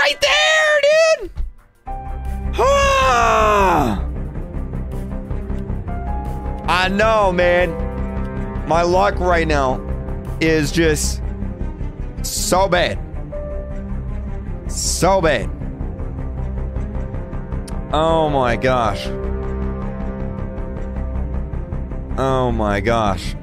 right there, dude. Ah! I know, man. My luck right now is just so bad. So bad. Oh my gosh. Oh my gosh.